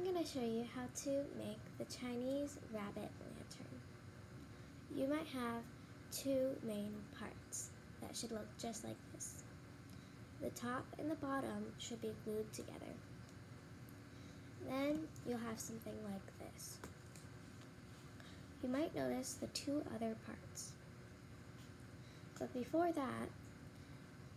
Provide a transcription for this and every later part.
I'm going to show you how to make the Chinese rabbit lantern. You might have two main parts that should look just like this. The top and the bottom should be glued together. Then you'll have something like this. You might notice the two other parts. But before that,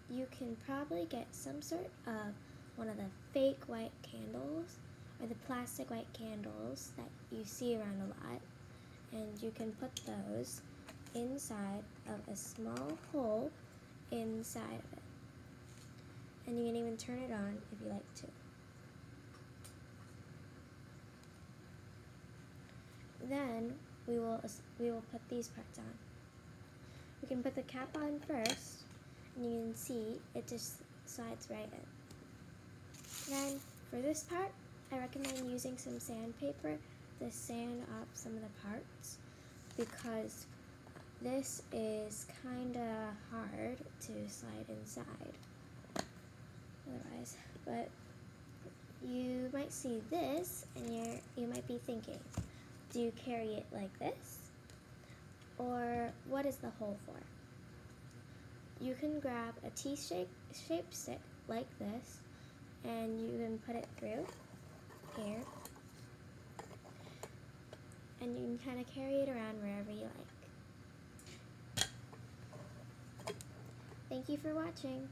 you can probably get some sort of one of the fake white candles or the plastic white candles that you see around a lot and you can put those inside of a small hole inside of it. And you can even turn it on if you like to. Then we will we will put these parts on. We can put the cap on first and you can see it just slides right in. Then for this part, I recommend using some sandpaper to sand up some of the parts because this is kind of hard to slide inside otherwise. But you might see this and you you might be thinking, do you carry it like this? Or what is the hole for? you can grab a T-shaped stick like this and you can put it through and you can kind of carry it around wherever you like. Thank you for watching.